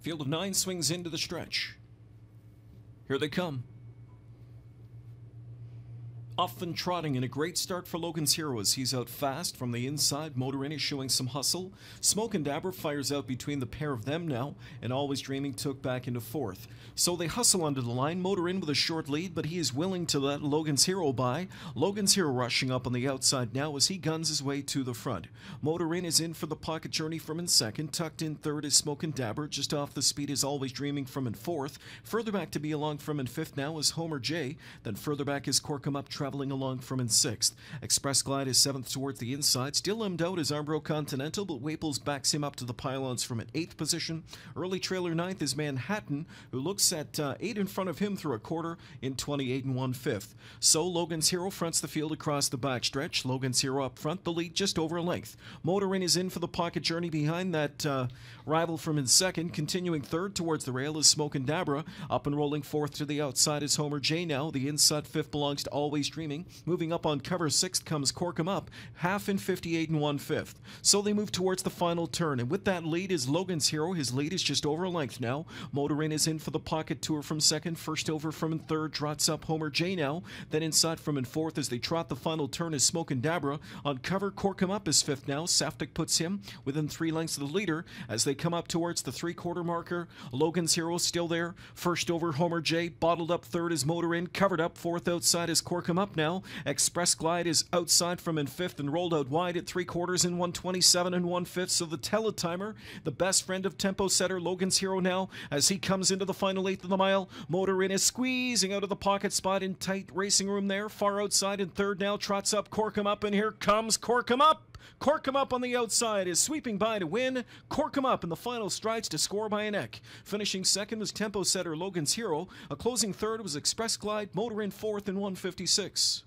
Field of nine swings into the stretch. Here they come. Off and trotting and a great start for Logan's Hero as he's out fast from the inside. Motorin is showing some hustle. Smoke and Dabber fires out between the pair of them now, and Always Dreaming took back into fourth. So they hustle under the line. Motorin with a short lead, but he is willing to let Logan's Hero by. Logan's Hero rushing up on the outside now as he guns his way to the front. Motorin is in for the pocket journey from in second. Tucked in third is Smoke and Dabber. Just off the speed is Always Dreaming from in fourth. Further back to be along from in fifth now is Homer J. Then further back is Corkum Up traveling along from in sixth. Express Glide is seventh towards the inside. Still limbed out is Armbro Continental, but Waples backs him up to the pylons from an eighth position. Early trailer ninth is Manhattan, who looks at uh, eight in front of him through a quarter in 28 and one fifth. So Logan's Hero fronts the field across the backstretch. Logan's Hero up front, the lead just over a length. Motorin is in for the pocket journey behind that uh, rival from in second. Continuing third towards the rail is Smoke and Dabra. Up and rolling fourth to the outside is Homer J now. The inside fifth belongs to Always Dreaming. Moving up on cover sixth comes Corkum Up, half in 58 and one fifth. So they move towards the final turn, and with that lead is Logan's Hero. His lead is just over a length now. Motorin is in for the pocket tour from second. First over from third, trots up Homer J now. Then inside from in fourth as they trot the final turn is Smoke and Dabra. On cover, Corkum Up is fifth now. Saftic puts him within three lengths of the leader as they come up towards the three quarter marker. Logan's Hero still there. First over, Homer J. Bottled up third is Motorin. Covered up fourth outside is Corkum Up now. Express Glide is outside from in fifth and rolled out wide at three quarters in 127 and one fifth. So the teletimer, the best friend of tempo setter Logan's Hero now, as he comes into the final eighth of the mile. Motorin is squeezing out of the pocket spot in tight racing room there. Far outside in third now, trots up Corkum Up, and here comes Corkum Up. Corkum Up on the outside is sweeping by to win. Corkum Up in the final strides to score by a neck. Finishing second was tempo setter Logan's Hero. A closing third was Express Glide, Motorin fourth in 156.